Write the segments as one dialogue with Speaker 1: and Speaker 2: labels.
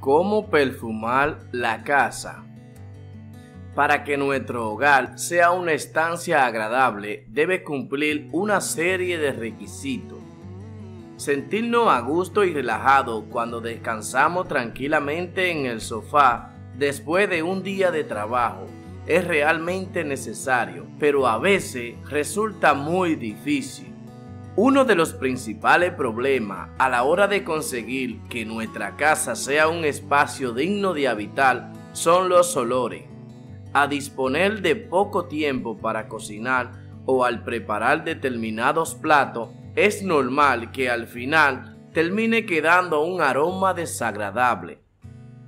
Speaker 1: cómo perfumar la casa. Para que nuestro hogar sea una estancia agradable, debe cumplir una serie de requisitos. Sentirnos a gusto y relajado cuando descansamos tranquilamente en el sofá después de un día de trabajo es realmente necesario, pero a veces resulta muy difícil. Uno de los principales problemas a la hora de conseguir que nuestra casa sea un espacio digno de habitar son los olores. A disponer de poco tiempo para cocinar o al preparar determinados platos, es normal que al final termine quedando un aroma desagradable.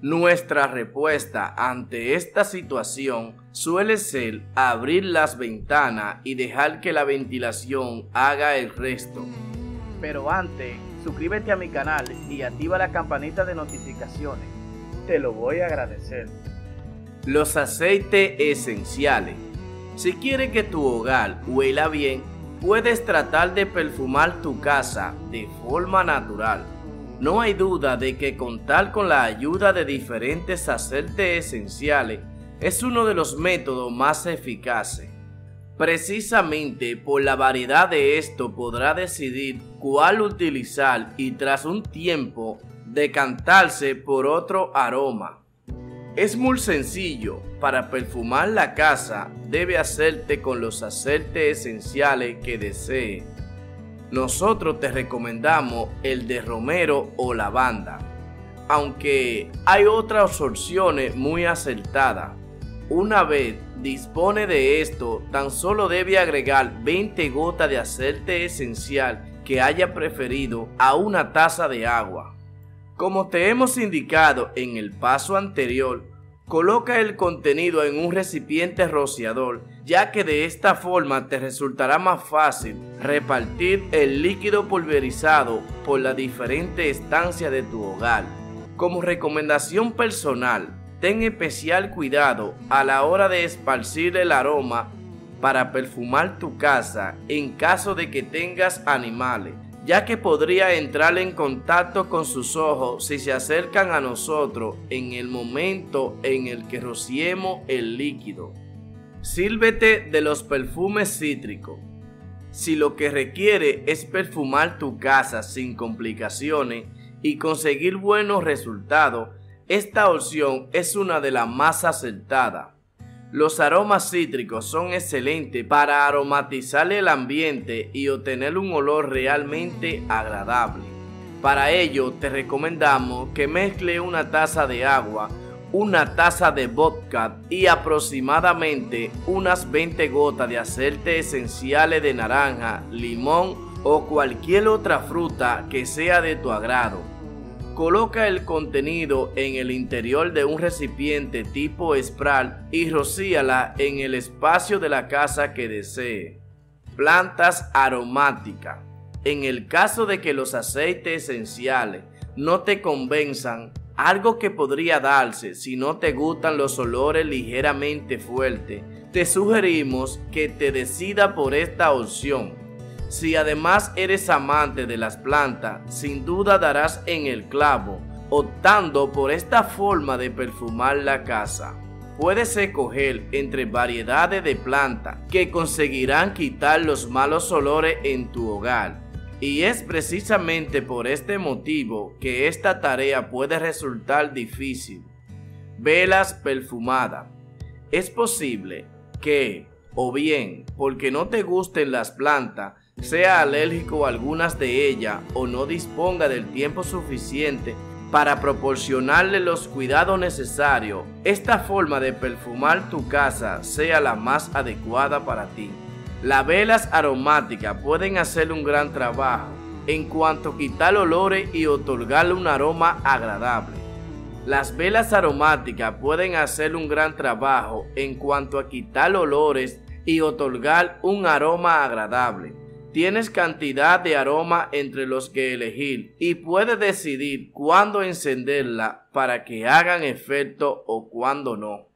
Speaker 1: Nuestra respuesta ante esta situación suele ser abrir las ventanas y dejar que la ventilación haga el resto.
Speaker 2: Pero antes, suscríbete a mi canal y activa la campanita de notificaciones. Te lo voy a agradecer.
Speaker 1: Los aceites esenciales. Si quieres que tu hogar huela bien, puedes tratar de perfumar tu casa de forma natural. No hay duda de que contar con la ayuda de diferentes aceites esenciales es uno de los métodos más eficaces. Precisamente por la variedad de esto podrá decidir cuál utilizar y tras un tiempo decantarse por otro aroma. Es muy sencillo, para perfumar la casa debe hacerte con los aceites esenciales que desee. Nosotros te recomendamos el de romero o lavanda, aunque hay otras opciones muy acertadas. Una vez dispone de esto, tan solo debe agregar 20 gotas de aceite esencial que haya preferido a una taza de agua. Como te hemos indicado en el paso anterior, coloca el contenido en un recipiente rociador, ya que de esta forma te resultará más fácil repartir el líquido pulverizado por la diferente estancia de tu hogar. Como recomendación personal, ten especial cuidado a la hora de esparcir el aroma para perfumar tu casa en caso de que tengas animales, ya que podría entrar en contacto con sus ojos si se acercan a nosotros en el momento en el que rociemos el líquido. Sírvete de los perfumes cítricos. Si lo que requiere es perfumar tu casa sin complicaciones y conseguir buenos resultados, esta opción es una de las más acertadas. Los aromas cítricos son excelentes para aromatizar el ambiente y obtener un olor realmente agradable. Para ello te recomendamos que mezcle una taza de agua, una taza de vodka y aproximadamente unas 20 gotas de aceite esenciales de naranja, limón o cualquier otra fruta que sea de tu agrado. Coloca el contenido en el interior de un recipiente tipo spray y rocíala en el espacio de la casa que desee. Plantas aromáticas. En el caso de que los aceites esenciales no te convenzan, algo que podría darse si no te gustan los olores ligeramente fuertes, te sugerimos que te decida por esta opción si además eres amante de las plantas, sin duda darás en el clavo, optando por esta forma de perfumar la casa. Puedes escoger entre variedades de plantas que conseguirán quitar los malos olores en tu hogar. Y es precisamente por este motivo que esta tarea puede resultar difícil. Velas perfumadas. Es posible que, o bien porque no te gusten las plantas, sea alérgico a algunas de ellas o no disponga del tiempo suficiente para proporcionarle los cuidados necesarios, esta forma de perfumar tu casa sea la más adecuada para ti. Las velas aromáticas pueden hacer un gran trabajo en cuanto a quitar olores y otorgarle un aroma agradable. Las velas aromáticas pueden hacer un gran trabajo en cuanto a quitar olores y otorgar un aroma agradable. Tienes cantidad de aroma entre los que elegir y puedes decidir cuándo encenderla para que hagan efecto o cuándo no.